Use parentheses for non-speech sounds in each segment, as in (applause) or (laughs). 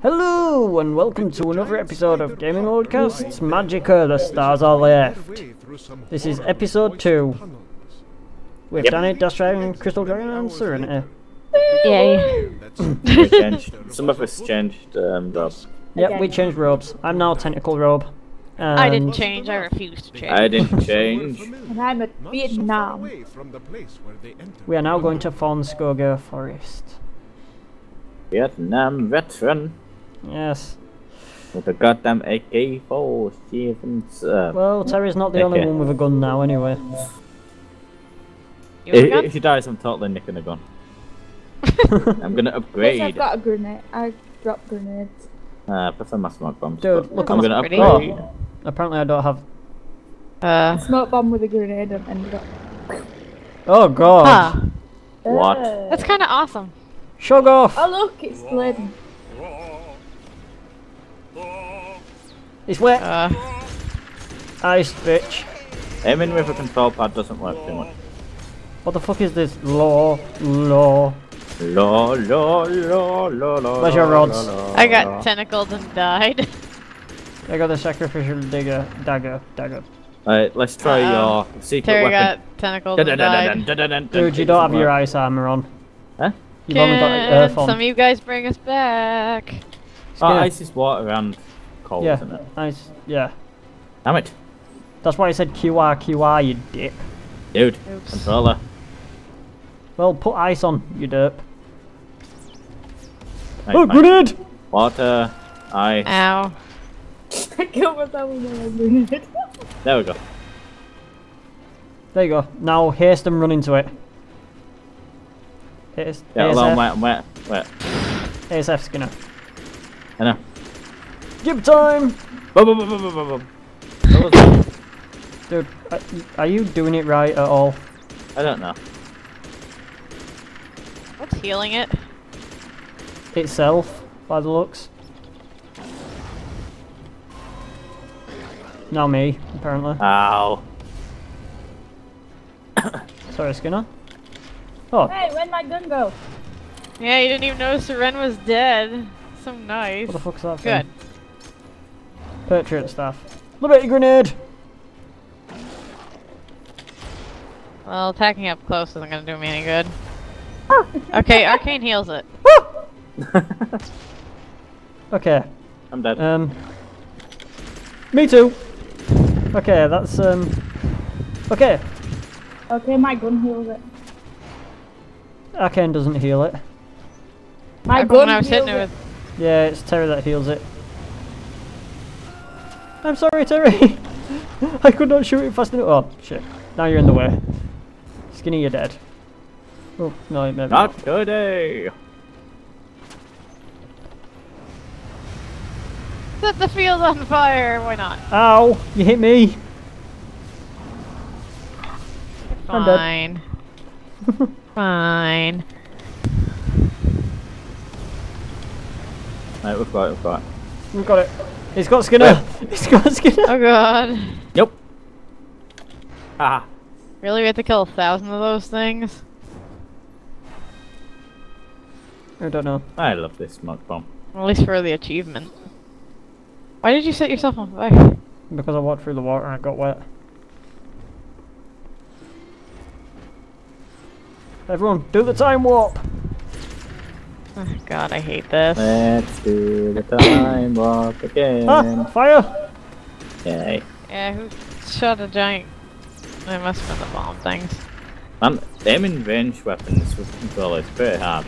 Hello and welcome to another episode of Gamingload Cast's Magicka, the stars are left. This is episode 2 with Yep. Danny, Dash Dragon, Crystal Dragon and Serenity. Yay. (laughs) We changed. Some of us changed um, jobs. Yep, we changed robes. I'm now Tentacle Robe. And I didn't change. I refuse to change. I didn't change. (laughs) And I'm at Vietnam. We are now going to Fonskoga Forest. Vietnam veteran Yes. with a goddamn AK-47. Uh, Well, Terry's not the only one with a gun now anyway. You want a if, gun? if he dies, I'm totally nicking a gun. I'm gonna upgrade. I've got a grenade. I dropped grenades. Uh, prefer my smoke bombs. Dude, look I'm gonna pretty. upgrade. Oh, apparently I don't have... Uh, Smoke bomb with a grenade and ended up. Oh god! huh. What? That's kind of awesome. Shug off! Oh look, it's Glenn. It's wet! Uh, Ice, bitch. Aiming with a control pad doesn't work too much. What the fuck is this? Law, law. La la la la la. Where's your rods? la, la, I got la. tentacled and died. (laughs) I got the sacrificial digger, dagger, dagger. Alright, let's try Uh-oh. your secret Terry weapon. got tentacled and died. Dude, you don't have your ice armor on. Huh? You've only got earth on. some of you guys bring us back? Oh, ice is water and cold, yeah, isn't it? ice. Yeah. Damn it. That's why I said QR, QR, you dip. Dude, Oops. controller. Well, put ice on, you derp. Right, oh, fine. grenade! Water, ice. Ow. I killed myself with a grenade. (laughs) There we go. There you go. Now haste and run into it. Haste, Yeah, hold on, ASF, wait, wait, wait. ASF Skinner. I know. Give time! Boom, boom, boom, boom, boom, boom, boom. What was that? (laughs) Dude, are, are you doing it right at all? I don't know. What's healing it? Itself, by the looks. Now me, apparently. Ow. (coughs) Sorry, Skinner. Oh, hey, where'd my gun go? Yeah, you didn't even notice the Ren was dead. So nice. what the fuck's that Good. thing? Patriot staff. Liberty grenade! Well, attacking up close isn't gonna do me any good. okay, (laughs) arcane heals it. (laughs) Okay, I'm dead. um... Me too! Okay, that's, um... Okay, Okay, my gun heals it. Arcane doesn't heal it. My Back gun when I was heals hitting it it. with Yeah, it's Terry that heals it. I'm sorry, Terry! (laughs) I could not shoot it fast enough. Oh, shit. Now you're in the way. Skinny, you're dead. Oh, no, maybe not. Not today. Eh? set the field on fire. Why not? Ow! You hit me! I'm dead. Fine. (laughs) Fine. Right, we've got it, we've got it. We've got it. He's got Skinner! He's (laughs) got Skinner! Oh god. Yep. Ah. Really, we have to kill a thousand of those things? I don't know. I love this smoke bomb. At least for the achievement. Why did you set yourself on fire? Because I walked through the water and I got wet. Everyone, do the time warp! Oh god, I hate this. Let's do the time warp again. Ah! Fire! Yay. Yeah, who shot a giant... It must have been the bomb things. Man, aiming range weapons with controller is pretty hard.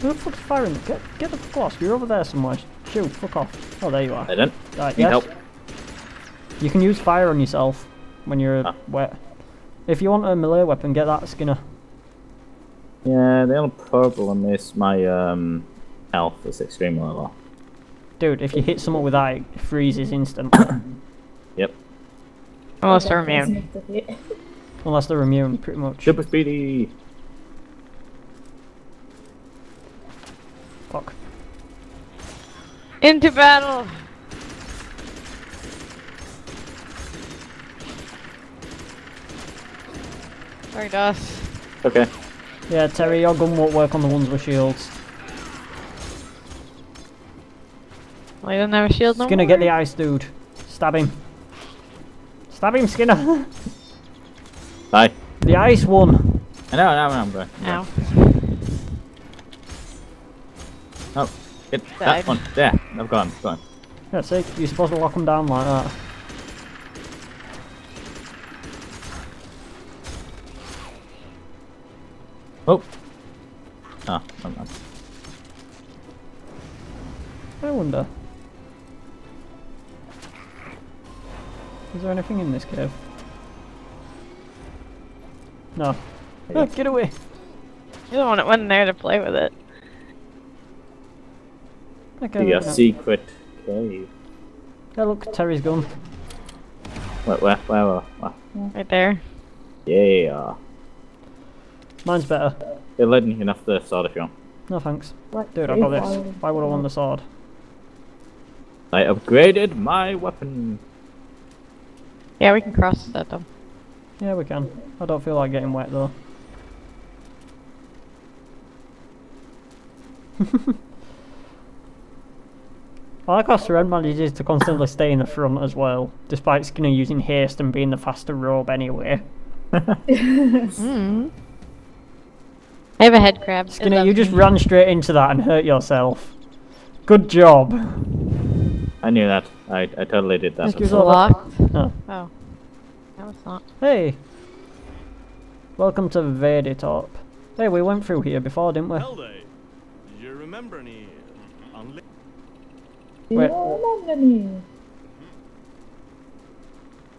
Who the fuck's firing? Get, get the fuck off. You're over there somewhere. Shoot, fuck off. Oh, there you are. I don't Right, need yes. help. You can use fire on yourself when you're Ah. wet. If you want a melee weapon, get that Skinner. Yeah, the only problem is my um health is extremely low. Dude, if you hit someone with that, it freezes instantly. (coughs) Yep. Unless they're immune. that's enough to hit. Unless they're immune, pretty much. Super speedy. Fuck. Into battle! Sorry, Doss. Okay. Yeah, Terry, your gun won't work on the ones with shields. Well, he doesn't have a shield no Skinner, more. get the ice dude. Stab him. Stab him, Skinner. Bye. the ice one. I know, I know, I'm going. Ow. Oh, get Died. that one. There, I've gone, gone. Yeah, see, you're supposed to lock them down like that. Oh. Ah, never mind. I wonder. Is there anything in this cave? No. Oh, get away! You're the one that went in there to play with it. Okay, The look at secret cave. Yeah, look, Terry's gun. Where, where, where, where? where? Right there. Yeah. Mine's better. You're letting you can have the sword if you want. No thanks. Like, Dude, I got this. Why would I want the sword? I upgraded my weapon. Yeah, we can cross that though. Yeah, we can. I don't feel like getting wet though. (laughs) I like how Seren manages to constantly stay in the front as well, despite Skinner using haste and being the faster robe anyway. (laughs) (laughs) Mm. I have a head crab. Skinner, you just me? ran straight into that and hurt yourself. Good job. I knew that. I, I totally did that. Excuse It's locked. Oh. Oh. No, it's not. Hey! Welcome to Veditop. Hey, we went through here before, didn't we? Helde, you remember any unli- Wait. Ja, men nu.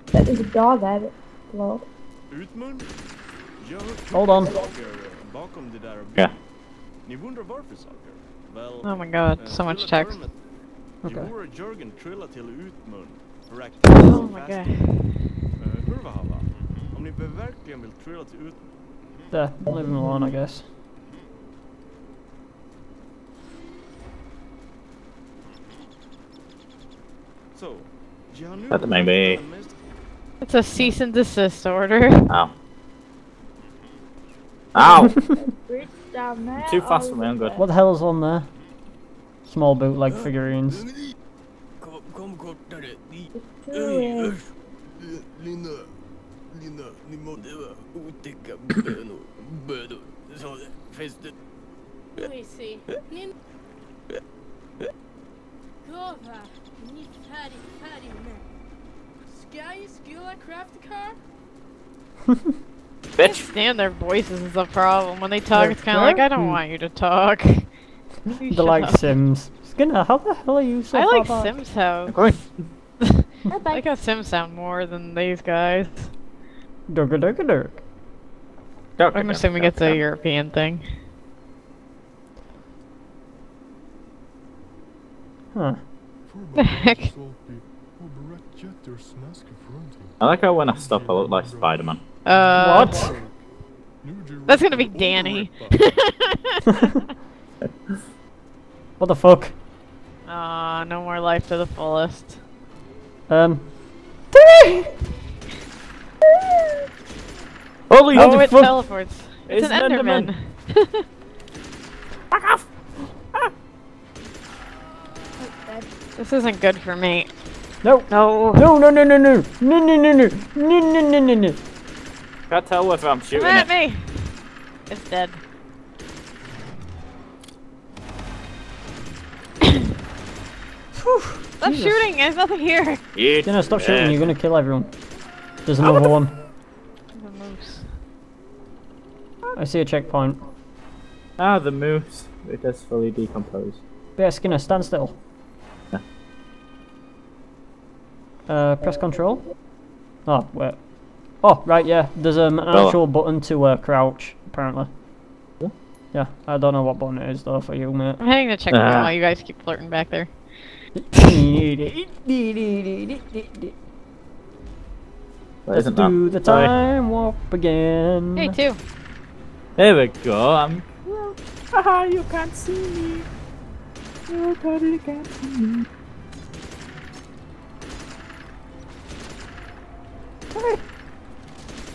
That is a dog at it. Lord. Utmund? Jag har hört Hold on. Saker bakom det där Ja. Ni wundrar varför saker? Väl, Oh my god, eh, so much text. Okay. Ju vore Jörgen trilla till Utmund för att Oh my god. Hur var han va? Om ni verkligen vill trilla till Utmund There, leave him alone, I guess. så, jag har nu Vänta mig, vi- den mest It's a cease and desist order. Ow. Ow! Bridge down there. Too fast for me, I'm good. What the hell's on there? Small bootleg figurines. Kom, kom kortare. Ni, Two Oj, is- usch. Lina, Lina, ni mådde vara otäcka bönor. Bönor. Så fästet. Luisi, niin... Kova, ni färdig, färdig med. Ska jag skola craft car? Bitch! Stand their voices is a problem. When they talk, it's kind of like, I don't want you to talk. (laughs) You They're shut like up. Sims. Skinner, how the hell are you so I like back? Sims House. (laughs) I like how Sims sound more than these guys. Durga durga durg. I'm assuming it's a European thing. Huh. The (laughs) heck? I like how when I stop I look like Spider-Man. Uh, what? That's gonna be Danny. (laughs) What the fuck? Aw, no more life to the fullest. Um. Holy Oh, the it fuck? teleports. It's, It's an an Enderman. (laughs) this isn't good for me. No. No. No, no, no, no, no. No, no, no, no. No, no, no, no, no. Can't tell if I'm shooting Come shooting at it. me. It's dead. (coughs) Stop Jesus. shooting! There's nothing here. You Skinner, stop shooting. uh, You're gonna kill everyone. There's another one. The moose. I see a checkpoint. Ah, the moose. It has fully decomposed. Bear Skinner, stand still. Yeah. Uh, press control. Oh, wait. Oh, right, yeah. There's um, an Bella. actual button to uh, crouch, apparently. Yeah? Yeah, I don't know what button it is though for you, mate. I'm heading to check Ah. while you guys keep flirting back there. Let's isn't that? do the Sorry. time warp again. Hey, two. There we go. I'm. Haha, you can't see me. You totally can't see me.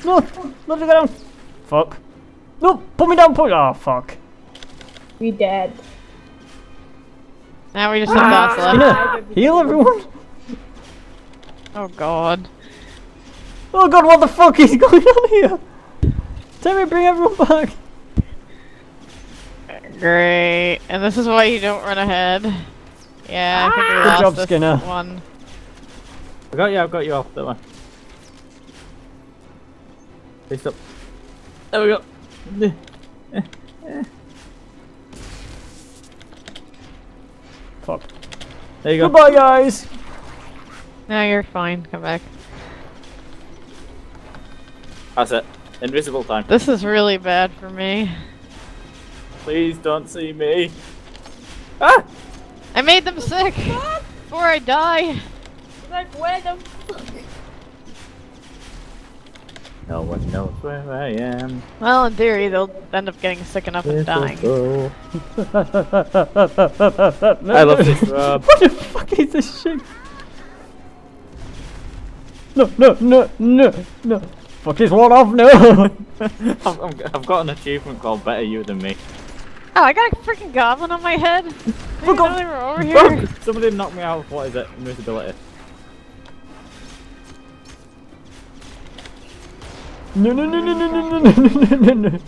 No, let it go down. Fuck. No, put me down, put Oh, fuck. We dead. Now we just have ah. dots left. Skinner, heal everyone. Oh god. Oh god, what the fuck is going on here? Tell me, bring everyone back. Great. And this is why you don't run ahead. Yeah, I think we Good job, this Skinner. one. I got you, I've got you off, don't worry. Please stop. There we go. Fuck. There you go. Goodbye, guys. No, you're fine. Come back. That's it. Invisible time. This is really bad for me. Please don't see me. Ah! I made them sick before I die. Like, where the fuck? No one knows where I am. Well, in theory, they'll end up getting sick enough and dying. (laughs) I love this (laughs) Rob. What the fuck is this shit? No, no, no, no, no. Fuck this one off, no. I've, I've- I've got an achievement called Better You Than Me. Oh, I got a freaking goblin on my head. I didn't off. over here. Somebody knocked me out of what is it? Invisibility. No, no, no, no, no, no, no, no, no, no, no.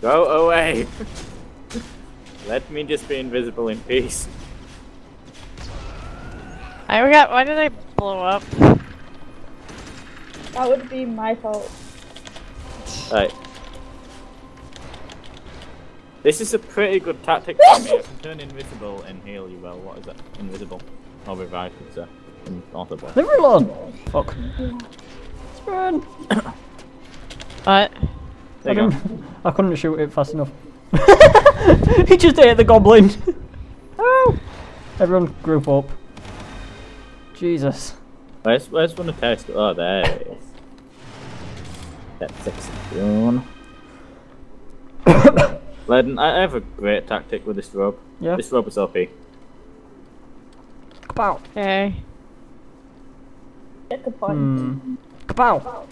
Go away! Let me just be invisible in peace. I got. Why did I blow up? That would be my fault. Right. This is a pretty good tactic for me. I can turn invisible and heal you well. What is it? Invisible. Or revive, it's a in auto block. Leave her alone. Fuck. Spurn. What? There I, you go. I couldn't shoot it fast enough. (laughs) he just ate the goblin. (laughs) oh. Everyone group up. Jesus. Where's, where's one of test? Oh, there it is. That's six June. (coughs) Ledden, I have a great tactic with this rope. Yeah. This rope is OP. Kapow. Okay. Get the point. Hmm. Kapow.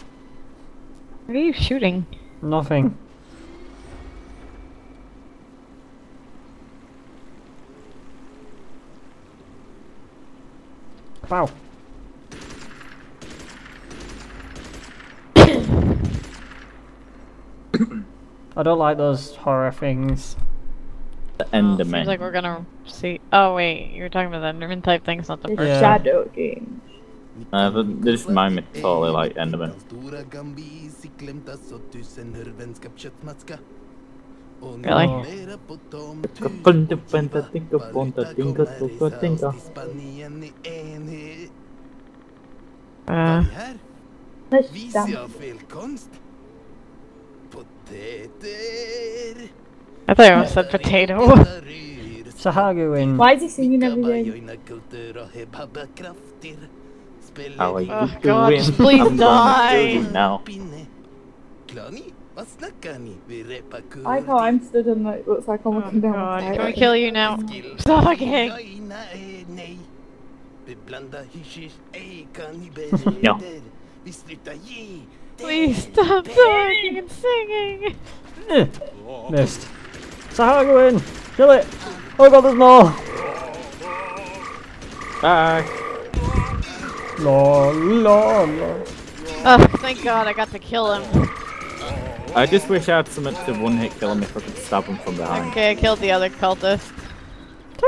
What are you shooting? Nothing. Wow. (coughs) I don't like those horror things. The Well, Enderman. Oh, seems like we're gonna see. Oh wait, you were talking about the Enderman type things, not the The first. Yeah. shadow game. Nej, för det är för like Enderman. Really? Uh, I thought I said potato. so how are you in? Why is he singing every day? How are you oh, doing? God, please die. now. I know I'm stood and it looks like I'm looking oh, down. God. Can we kill you now? (laughs) Stop again. no. Please stop talking and singing. Eh, missed. Sahara, go in. Kill it. Oh god, there's more. Bye. La la la. Oh, thank god I got to kill him. I just wish I had something to one hit kill him if I could stab him from behind. Okay, I killed the other cultist.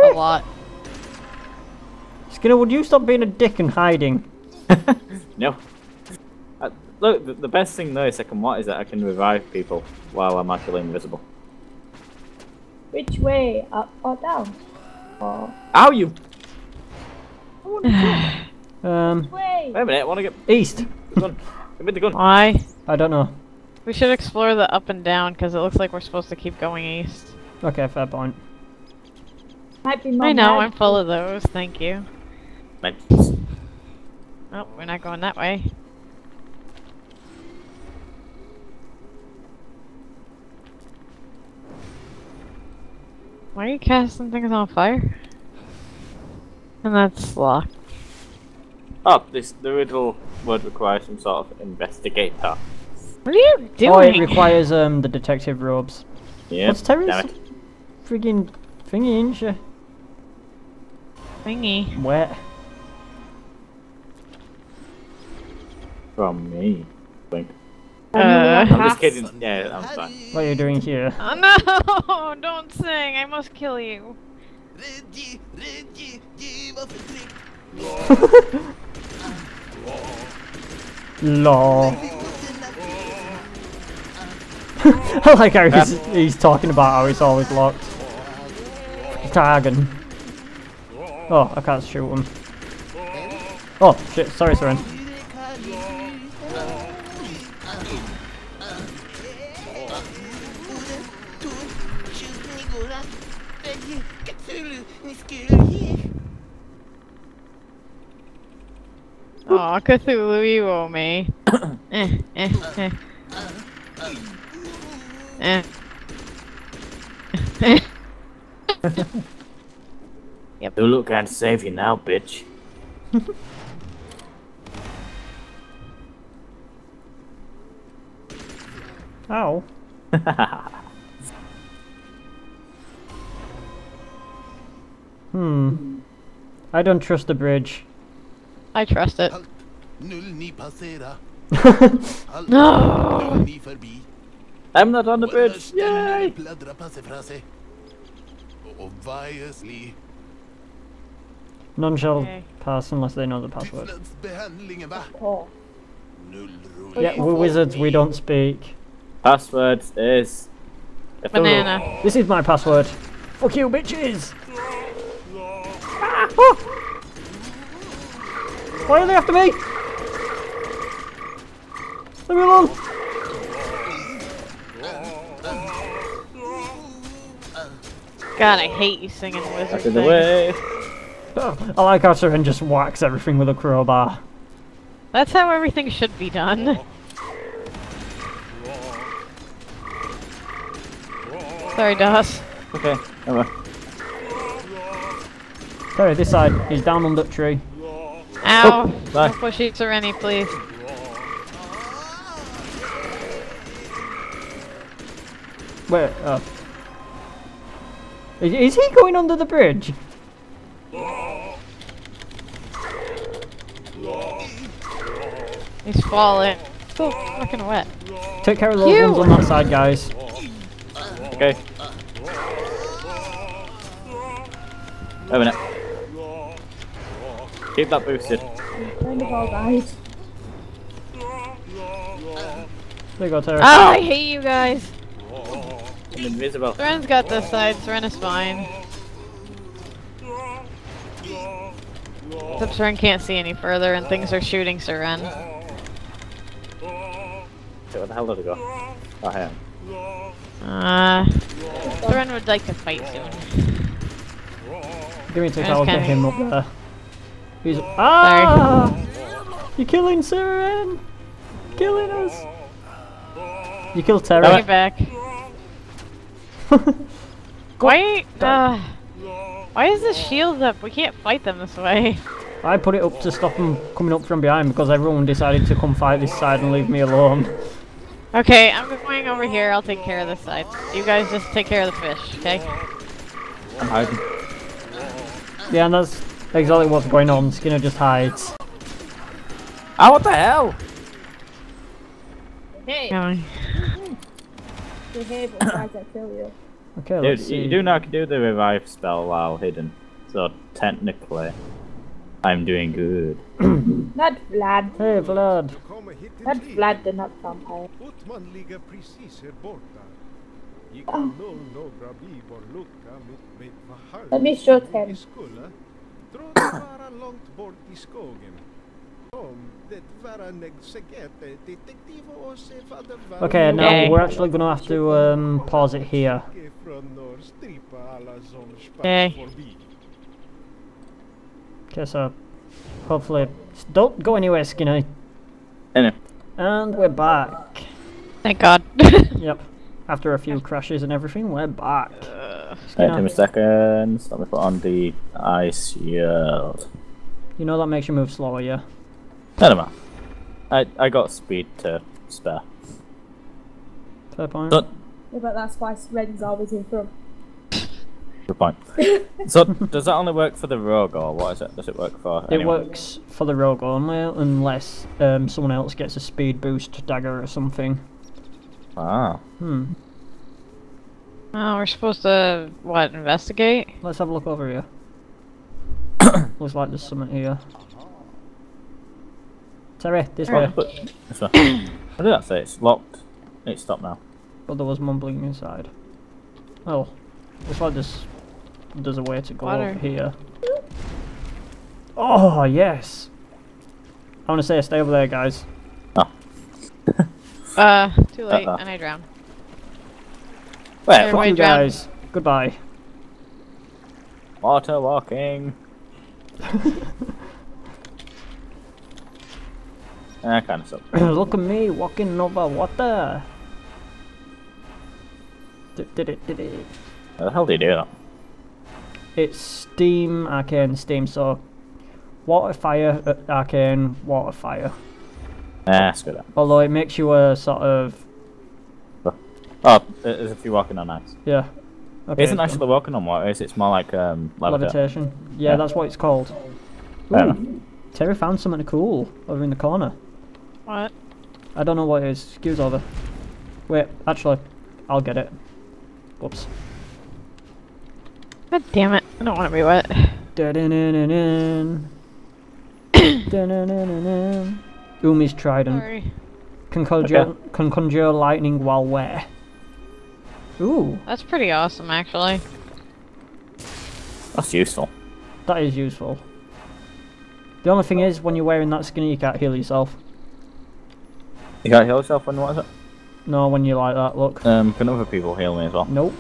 A lot. Skinner, would you stop being a dick and hiding? (laughs) No. Uh, look, the, the best thing though is I can what is that I can revive people while I'm actually invisible. Which way? Up or down? Or Ow you! (sighs) (laughs) Um. Wait a minute, I wanna get east. gun. Give me the gun. (laughs) Why? I don't know. We should explore the up and down because it looks like we're supposed to keep going east. Okay, fair point. Might be more I know, I'm full of those, thank you. Mentions. Oh, we're not going that way. Why are you casting things on fire? And that's locked. Oh, this the riddle would require some sort of investigator. What are you doing? Oh, it requires um the detective robes. Yeah. What's Terry's damn friggin' thingy, ain't she? Thingy. Wet. From me. Think. Uh, I'm just kidding. Yeah, I'm fine. What are you doing here? (laughs) oh no! (laughs) Don't sing. I must kill you. (laughs) Reggie, Reggie, give up a trick. Law. I like how he's, he's talking about how it's always locked. Dragon. Oh, I can't shoot him. Oh, shit, sorry, Seren. Aw, Cthulhu, you owe me. (coughs) eh, eh, eh. Eh. (laughs) Lulu can't save you now, bitch. (laughs) Ow. (laughs) Hmm. I don't trust the bridge. I trust it. Null ni passera. Halt. (laughs) No! Null ni förbi. I'm not on the bridge. Yay! pladdrar passefrase. Och obviously. None shall Okay. pass unless they know the password. Oh. Yeah, we're wizards, we don't speak. Password is. Banana. This is my password. Fuck you, bitches! Ah! Why are they after me? Leave me alone! God, I hate you singing wizard the things. way. I like how Seren just whacks everything with a crowbar. That's how everything should be done. Sorry, Doss. Okay, never. Sorry, this side. He's down on that tree. Ow! bye. Don't push each Sereni, please. Where? Uh. Is, is he going under the bridge? He's falling. So fucking wet. Take care of those You- ones on that side, guys. Okay. Wait a minute. Keep that boosted. Kind of all died. There you go, Terry. Oh, I hate you guys. I'm invisible. Seren's got this side. Seren is fine. Except Seren can't see any further and things are shooting Seren. Okay, where the hell did it go? Oh, here. Uh, Seren would like to fight soon. Give me a tick, Where's I'll get him up there. He's. Ah! You're killing Seren! Killing us! You killed Bring Terry. it back. (laughs) Why? Uh, why is the shield up? We can't fight them this way. I put it up to stop them coming up from behind because everyone decided to come fight this side and leave me alone. Okay, I'm going over here. I'll take care of this side. You guys just take care of the fish, okay? I'm hiding. Yeah, and that's exactly what's going on. Skinner just hides. Ah, what the hell? Hey, behave or I can kill you. (coughs) Okay, Dude, let's see. you do not do the revive spell while hidden. So technically, I'm doing good. (coughs) Not Vlad. Hey, Vlad. Not Vlad the not vampire. Utman ligger precis här borta. Gick noll några bibor lucka mitt med vad Let me shoot him. I skulle. Trodde vara långt bort i skogen. Om det var en segete detektiv och se vad det var. Okay, now Okay. we're actually gonna have to um, pause it here. Från norr stripa alla som spann Okay. Okay, so hopefully don't go anywhere, Skinner. Anyway, And we're back. Thank God. (laughs) Yep. After a few crashes and everything, we're back. Uh, wait Skinner, a second. Let me put on the ice shield. you know that makes you move slower, yeah? Never mind. I I got speed to spare. Fair point. So, Yeah, but that's why Ren's always in front. good point. (laughs) so, does that only work for the rogue, or what is it? Does it work for? It anyone? works for the rogue only, unless um, someone else gets a speed boost dagger or something. Ah. Hmm. Oh, we're supposed to what? Investigate? Let's have a look over here. (coughs) Looks like there's something here. Terry, this way. But, this one. What did that say? It's locked. It's stopped now. But there was mumbling inside. Oh, looks like there's there's a way to go Water. over here. Oh yes. I want to say stay over there, guys. Uh, too late, Uh-oh. and I drowned. Wait, Fuck you drown. guys. Goodbye. water walking. (laughs) That kind of sucks. (clears throat) Look at me walking over water. Did, did it? Did it? How the hell do you do that? It's steam, arcane, steam. So water, fire, uh, arcane, water, fire. Nah, screw that. Although it makes you a sort of Oh, as if you're walking on ice. yeah. Okay, It isn't it's actually walking on water, is it? It's more like um, done. levitation. Yeah, Yeah. that's what it's called. Ooh. Terry found something cool over in the corner. What? I don't know what it is. Excuse over. Wait, actually, I'll get it. Whoops. God damn it! I don't want to be wet. Da-da-na-na-na. (coughs) Da-na-na-na-na. Umi's trident. Sorry. Can conjure, can conjure lightning while where? Ooh, That's pretty awesome, actually. That's useful. that is useful. The only thing is, when you're wearing that skin, you can't heal yourself. You can't heal yourself when what is it? No, when you like that, look. Um, can other people heal me as well? Nope.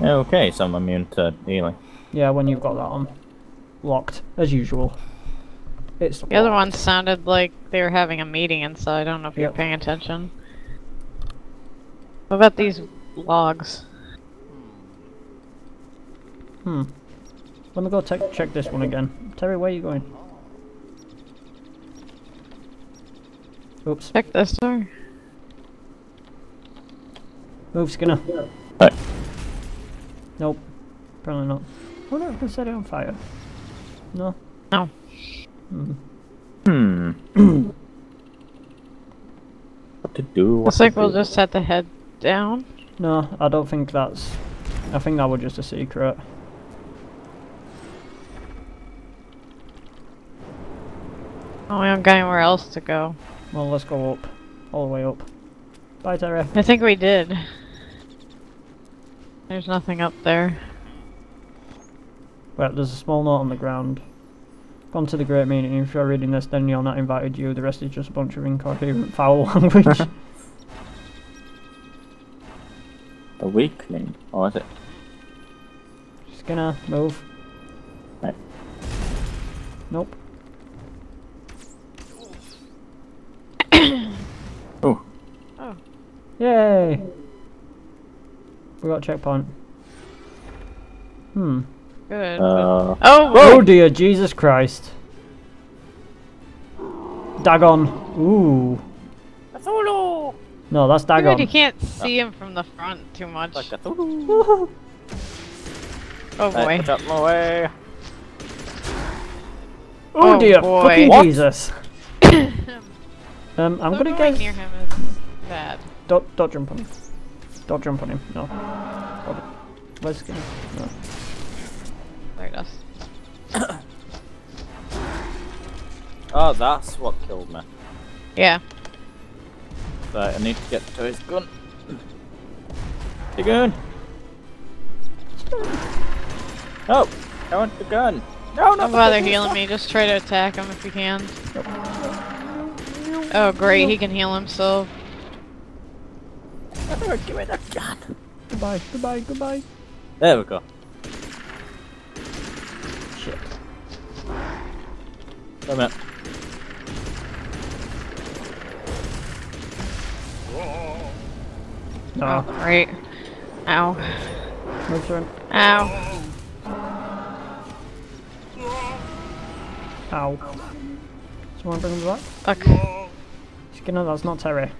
Okay, so I'm immune to healing. Yeah, when you've got that on. Locked, as usual. It's The other one sounded like they were having a meeting inside. I don't know if you're paying attention. What about these logs? Hmm. Let me go check check this one again. Terry, where are you going? Oops. Check this door. Move, Skinner. Right. Nope. Apparently not. Oh no, I can set it on fire. No. No. Hmm. Hmm. (clears throat) what to do? What Looks to like we'll just set the head down. No, I don't think that's. I think that was just a secret. Oh, we haven't got anywhere else to go. Well, let's go up. All the way up. Bye, Terry. I think we did. There's nothing up there. Well, there's a small note on the ground. Gone to the great meeting. If you're reading this, then you're not invited you. The rest is just a bunch of incoherent foul (laughs) language. A weakling. Or is it? Just gonna move. Right. Nope. (coughs) Oh. Yay! We got a checkpoint. Hmm. Good. Uh, oh, Oh dear, Jesus Christ. Dagon. Ooh. Cthulhu! No, that's Too bad Dagon. you can't see him from the front too much. Like Cthulhu. Oh boy. Right, put up my way. Oh, Oh, dear, boy. fucking What? Jesus. (coughs) um, I'm So gonna going guess. near him is bad. Don't, don't jump on him. Don't jump on him. No. Hold it. Where's Skinner? No. There it is. (coughs) Oh, that's what killed me. Yeah. Right, I need to get to his gun. The gun! Oh! I want the gun! No, Don't bother healing me. Just try to attack him if you can. Oh great, he can heal himself. Give me the gun! Goodbye, goodbye, goodbye. There we go. Shit. Wait a No. Oh, right. Ow. Move through him. Ow. Ow. Someone bring him back? Fuck. Skinner, that's not Terry.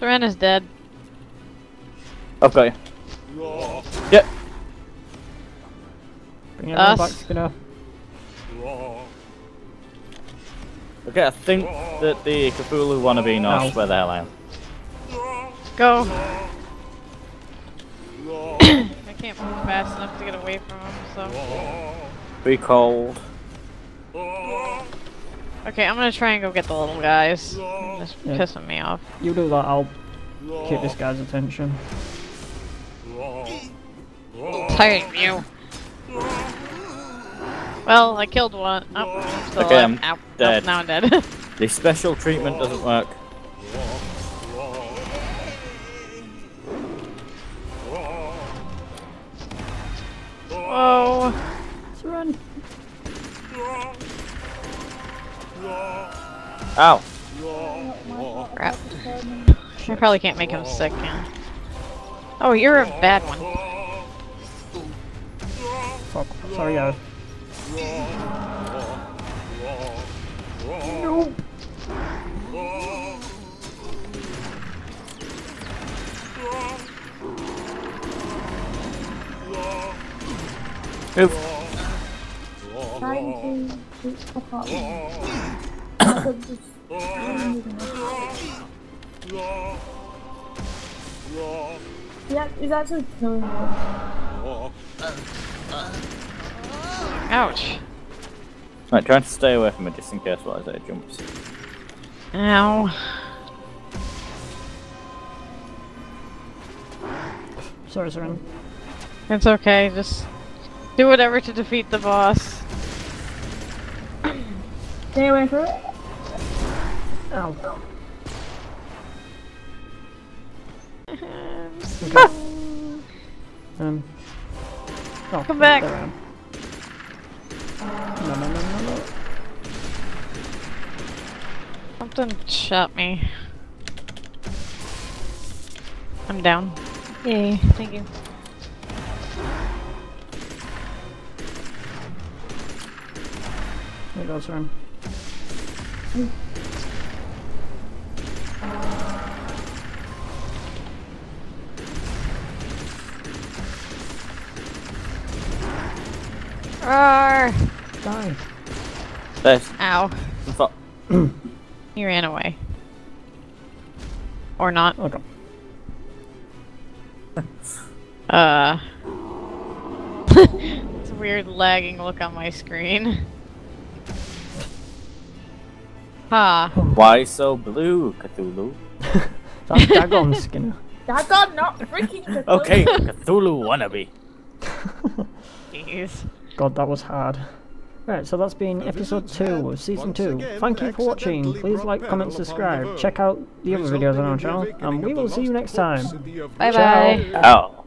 Thran is dead. I've got you. Yep. Bring everyone back, Skinner. Okay, I think that the Cthulhu wannabe knows Ow. where the hell I am. Go. (clears throat) I can't move fast enough to get away from him, so. Be cold. Okay, I'm gonna try and go get the little guys. They're Just Yeah. pissing me off. You do that, I'll keep this guy's attention. Tired of you. Well, I killed one. Oh, I'm still Okay, alive. I'm Ow. dead. Nope, now I'm dead. (laughs) The special treatment doesn't work. Whoa. Let's run. Ow! Crap. I probably can't make him sick, yeah. Oh, you're a bad one. Fuck. Sorry, guys. Move. Trying to reach the top. I could just- Yeah, he's actually killing me. Ouch. Right, trying to stay away from it just in case what I say jumps. Ow. Sorry, Seren. It's okay, just do whatever to defeat the boss. Stay away from it. Ow. (laughs) Um. Oh, Come back. there I am. No, no, no, no, no. Something shot me. I'm down. Yay, thank you. There goes Seren. Roar! Die. There's. Ow. (clears throat) He ran away. Or not. Okay. Uh. (laughs) it's a weird lagging look on my screen. Ha. Why so blue, Cthulhu? That's Dagon, Skinner. That God, not freaking the Okay, Cthulhu wannabe. (laughs) Jeez. God, that was hard. Right, so that's been episode 2 of season 2. Thank you for watching. Please like, comment, subscribe. Check out the other videos on our channel, and we will see you next time. Bye bye. Ow.